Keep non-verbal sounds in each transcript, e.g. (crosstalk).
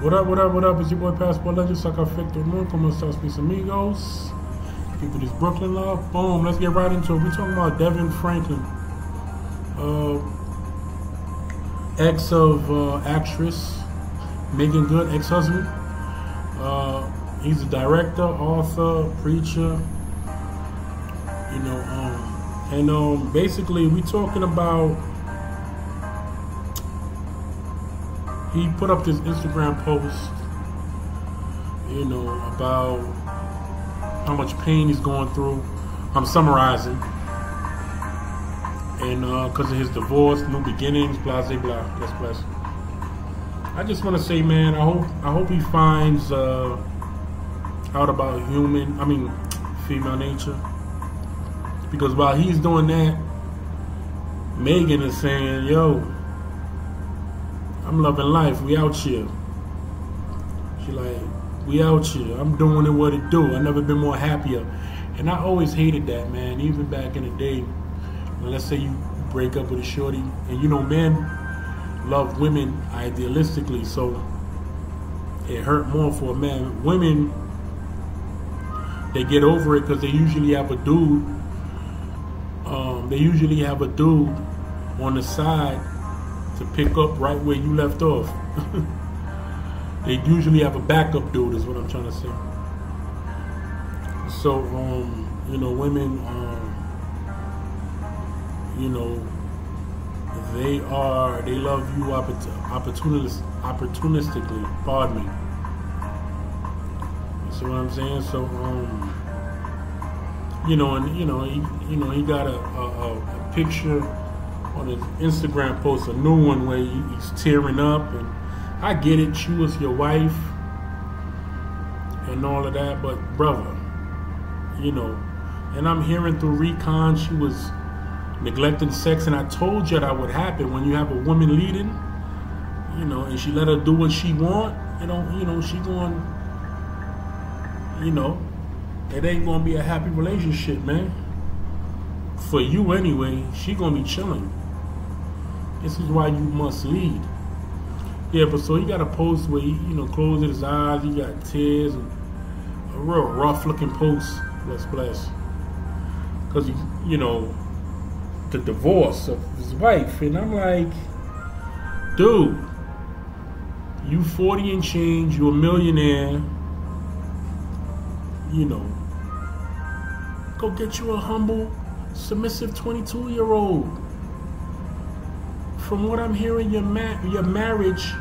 What up, what up, what up? It's your boy Passport Legend, Saca Efecto Moon, como estás, mis amigos? People, this Brooklyn love. Boom, let's get right into it. We're talking about DeVon Franklin, uh, ex of uh, actress Meagan Good, ex husband. Uh, he's a director, author, preacher. You know, um, and um, basically, we talking about he put up this Instagram post, you know, about how much pain he's going through. I'm summarizing. And because uh, of his divorce, new beginnings, blah, blah, blah. Bless, bless. I just want to say, man, I hope I hope he finds uh, out about human, I mean, female nature. Because while he's doing that, Meagan is saying, yo, I'm loving life. We out here. She like, we out here. I'm doing it what it do. I never been more happier. And I always hated that, man. Even back in the day, let's say you break up with a shorty, and you know, men love women idealistically, so it hurt more for a man. Women, they get over it because they usually have a dude. Um, they usually have a dude on the side to pick up right where you left off. (laughs) they usually have a backup dude, is what I'm trying to say. So, um, you know, women, um, you know, they are, they love you opportunist, opportunistically, pardon me. See what I'm saying? So, um, you know, and, you know, he, you know, he got a, a, a picture on his Instagram post, a new one where he's tearing up, and I get it. She was your wife and all of that, but brother, you know, and I'm hearing through recon she was neglecting sex, and I told you that would happen when you have a woman leading, you know, and she let her do what she want. You know, you know, she going, you know, it ain't gonna be a happy relationship, man. For you anyway, she gonna be chilling. This is why you must lead. Yeah, but so he got a post where he, you know, closes his eyes, he got tears, a real rough looking post. Bless, bless. Because you know, the divorce of his wife. And I'm like, dude, you 40 and change, you're a millionaire. You know, go get you a humble, submissive 22 year old from what I'm hearing, your ma- your marriage,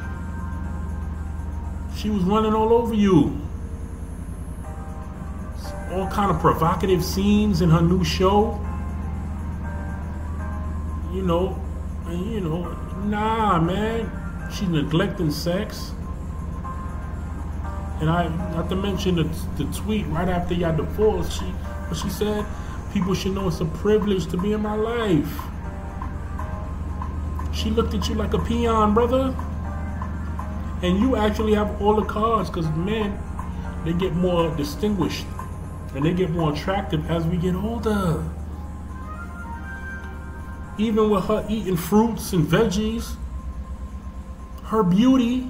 she was running all over you. All kind of provocative scenes in her new show. You know, and you know, nah, man, she's neglecting sex. And I, not to mention the, the tweet right after y'all divorced, she, what she said, people should know it's a privilege to be in my life. She looked at you like a peon, brother. And you actually have all the cards because men, they get more distinguished and they get more attractive as we get older. Even with her eating fruits and veggies, her beauty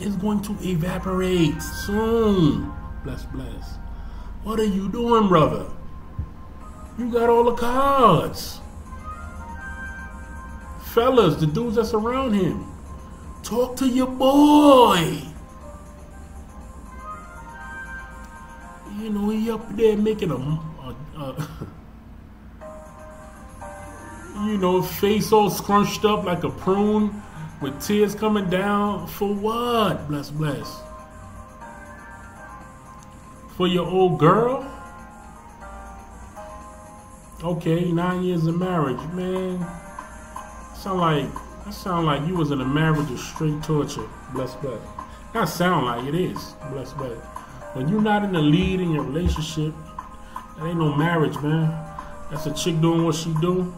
is going to evaporate soon. Bless, bless. What are you doing, brother? You got all the cards fellas, the dudes that's around him. Talk to your boy. You know, he up there making a, a, a (laughs) you know, face all scrunched up like a prune with tears coming down. For what? Bless, bless. For your old girl? Okay, nine years of marriage, man. Sound like that sound like you was in a marriage of straight torture. Bless bless. That sound like it is. Bless bless. When you're not in the lead in your relationship, that ain't no marriage, man. That's a chick doing what she do.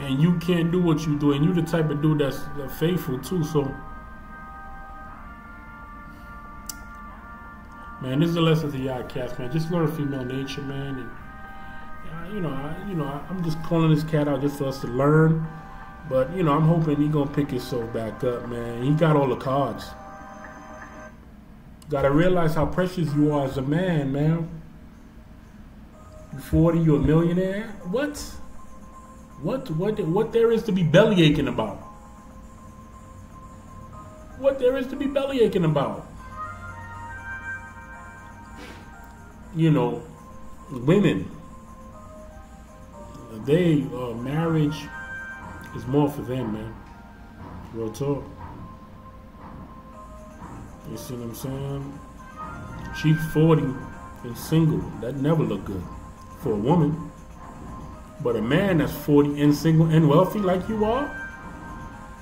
And you can't do what you do. And you the type of dude that's faithful too. So Man, this is a lesson to y'all cats, man. Just learn female nature, man. And, you know, I, you know, I, am just calling this cat out just for us to learn. But you know, I'm hoping he gonna pick himself back up, man. He got all the cards. Gotta realize how precious you are as a man, man. You 40, you're a millionaire? What? What what what there is to be belly aching about? What there is to be belly aching about? You know, women. They uh, marriage is more for them, man. Real talk. You see what I'm saying? She's 40 and single. That never look good for a woman. But a man that's 40 and single and wealthy like you are,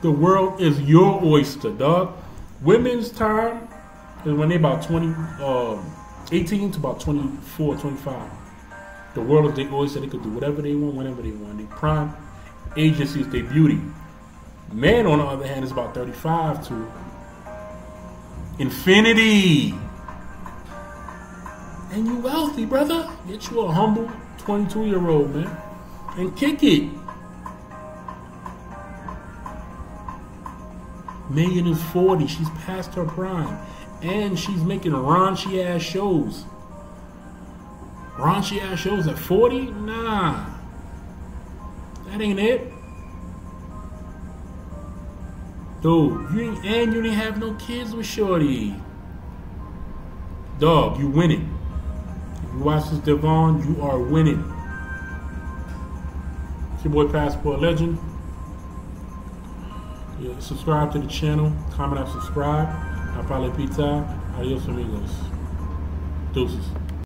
the world is your oyster, dog. Women's time is when they about 20, um, 18 to about 24, 25. The world of they always oyster. They could do whatever they want, whenever they want. They prime agency is their beauty. Man, on the other hand, is about 35 to infinity. And you wealthy, brother. Get you a humble 22 year old, man. And kick it. Meagan is 40. She's past her prime. And she's making raunchy ass shows. Raunchy ass shows at 40? Nah. That ain't it. Dude, you ain't, and you didn't have no kids with Shorty. Dog, you winning. If you watch this DeVon, you are winning. It's your boy Passport Legend. Yeah, subscribe to the channel, comment and subscribe. I'll probably pizza. Adios amigos. Deuces.